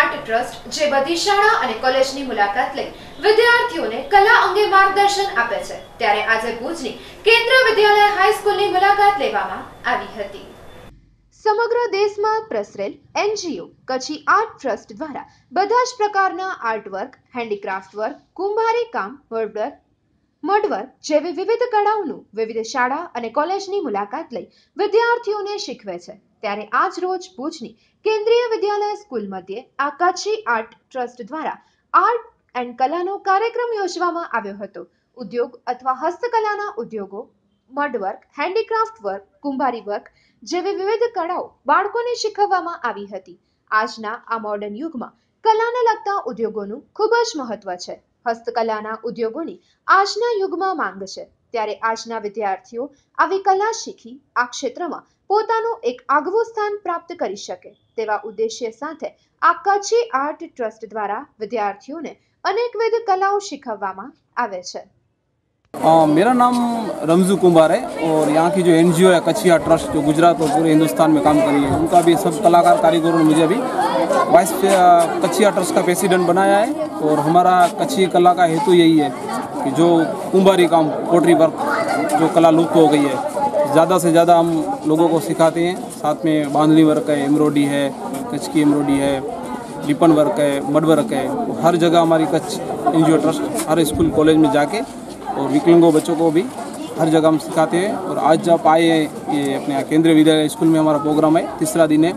Art trust જે બધી શાળા અને કોલેજની મુલાકાત લઈ વિદ્યાર્થીઓને કલા અંગે માર્ગદર્શન આપે છે. ત્યારે આજે ભુજની કેન્દ્રીય વિદ્યાલય હાઈસ્કૂલની મુલાકાત લેવામાં આવી હતી. સમગ્ર દેશમાં પ્રસરેલ એનજીઓ, કચ્છી આર્ટ ટ્રસ્ટ દ્વારા બધા જ પ્રકારના આર્ટવર્ક હેન્ડીક્રાફ્ટ વર્ક કુંભારી કામ વર્ડવર્ક મડવર્ક જેવી વિવિધ કળાઓનું વિવિધ શાળા અને કોલેજની મુલાકાત લઈ વિદ્યાર્થીઓને શીખવે છે. ત્યારે આજ રોજ ભુજની કેન્દ્રીય વિદ્યાલય સ્કૂલ મધ્યે આ કચ્છી આર્ટ ટ્રસ્ટ દ્વારા આર્ટ એન્ડ કલાનો કાર્યક્રમ યોજવામાં આવ્યો હતો. ઉદ્યોગ અથવા હસ્તકલાના ઉદ્યોગો મડવર્ક હેન્ડીક્રાફ્ટ વર્ક, કુંભારી વર્ક જેવી વિવિધ કળાઓ બાળકોને શીખવવામાં આવી હતી. આજના આ મોડર્ન યુગમાં કલાને લગતા ઉદ્યોગોનું ખૂબ જ મહત્વ છે. હસ્તકલાના ઉદ્યોગોની આજના યુગમાં માંગ છે. ત્યારે આજના વિદ્યાર્થીઓ આવી કલા શીખી આ ક્ષેત્રમાં પોતાનું એક આગવું સ્થાન પ્રાપ્ત કરી શકે તેવા ઉદ્દેશ્ય સાથે આ કચ્છી આર્ટ ટ્રસ્ટ દ્વારા વિદ્યાર્થીઓને અનેકવિધ કલાઓ શીખવવામાં આવે છે. अ, मेरा नाम रमजू कुमार है और यहाँ की जो एन जी ओ है कच्छिया ट्रस्ट जो गुजरात और पूरे हिंदुस्तान में काम कर रही है उनका भी सब कलाकार कारीगरों ने मुझे अभी वाइस कछिया ट्रस्ट का प्रेसिडेंट बनाया है और हमारा कच्छी कला का हेतु यही है कि जो कुंभारी काम पोट्री वर्क जो कला लुप्त हो गई है ज़्यादा से ज़्यादा हम लोगों को सिखाते हैं। साथ में बांधनी वर्क है एम्ब्रॉयडरी है कच्छ की एम्ब्रॉयडरी है रिपन वर्क है मड वर्क है हर जगह हमारी कच्छ एनजीओ ट्रस्ट हर स्कूल कॉलेज में जाके और विकलांगों बच्चों को भी हर जगह हम सिखाते हैं। और आज जब आए ये अपने केंद्रीय विद्यालय स्कूल में हमारा प्रोग्राम है, तीसरा दिन है।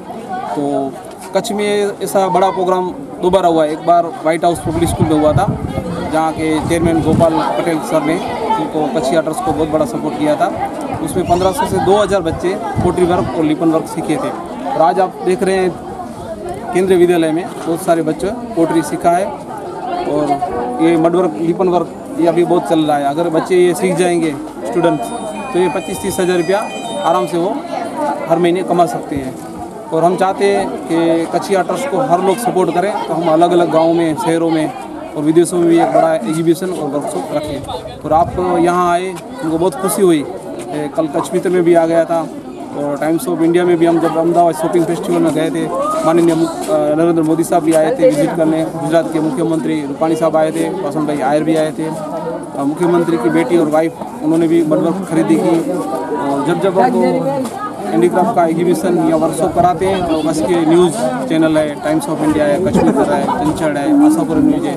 तो कच्छ में ऐसा बड़ा प्रोग्राम दोबारा हुआ एक बार वाइट हाउस पब्लिक स्कूल में हुआ था, जहाँ के चेयरमैन गोपाल पटेल सर ने उनको कच्छी आर्टर्स को बहुत बड़ा सपोर्ट किया था। उसमें 1500 से 2000 बच्चे पोट्री वर्क और लिपन वर्क सीखे थे। और आज आप देख रहे हैं, केंद्रीय विद्यालय में बहुत सारे बच्चे पोट्री सीखा है। और ये मड वर्क लिपन वर्क ये अभी बहुत चल रहा है। अगर बच्चे ये सीख जाएँगे स्टूडेंट तो ये पच्चीस तीस हज़ार रुपया आराम से वो हर महीने कमा सकते हैं। और हम चाहते हैं कि कच्ची आर्टर्स को हर लोग सपोर्ट करें तो हम अलग अलग गाँव में, शहरों में और विदेशों में भी एक बड़ा एग्जीबिशन और वर्कशॉप रखें। और आप यहाँ आए, उनको बहुत खुशी हुई कल कच्छ मित्र में भी आ गया था। और टाइम्स ऑफ़ इंडिया में भी हम जब अहमदाबाद शॉपिंग फेस्टिवल में गए थे, माननीय नरेंद्र मोदी साहब भी आए थे विज़िट करने, गुजरात के मुख्यमंत्री रूपाणी साहब आए थे वासण भाई आयर भी आए थे मुख्यमंत्री की बेटी और वाइफ उन्होंने भी मडवर्क खरीदी की, और जब जब हम हैंडीक्राफ्ट का एग्जीबिशन या वर्कशॉप कराते हैं तो बस के न्यूज़ चैनल है टाइम्स ऑफ़ इंडिया है कश्मीर है चंचड़ है आशापुर न्यूज़ है,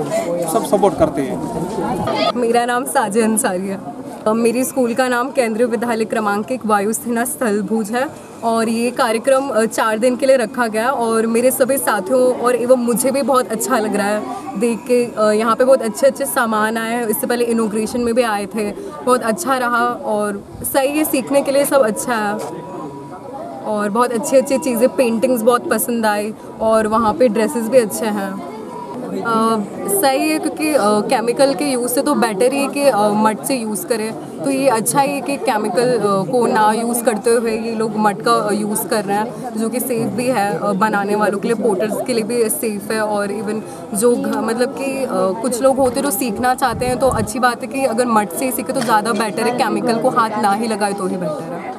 सब सपोर्ट करते हैं। मेरा नाम साजिद अंसारी है मेरी स्कूल का नाम केंद्रीय विद्यालय क्रमांक एक वायुसेना स्थल भुज है और ये कार्यक्रम चार दिन के लिए रखा गया और मेरे सभी साथियों और एवं मुझे भी बहुत अच्छा लग रहा है देख के। यहाँ पे बहुत अच्छे अच्छे सामान आए हैं। इससे पहले इनोग्रेशन में भी आए थे। बहुत अच्छा रहा और सही है, सीखने के लिए सब अच्छा है। और बहुत अच्छी अच्छी चीज़ें पेंटिंग्स बहुत पसंद आई और वहाँ पे ड्रेसेस भी अच्छे हैं। सही है क्योंकि केमिकल के यूज़ से तो बेटर ही है कि मट से यूज़ करें। तो ये अच्छा ही है कि केमिकल को ना यूज़ करते हुए ये लोग मट का यूज़ कर रहे हैं, जो कि सेफ़ भी है बनाने वालों के लिए पोटर्स के लिए भी सेफ़ है और इवन जो मतलब कि कुछ लोग होते हैं जो सीखना चाहते हैं तो अच्छी बात है कि अगर मट से ही सीखे तो ज़्यादा बेटर है केमिकल को हाथ ना ही लगाए तो ही बेटर है।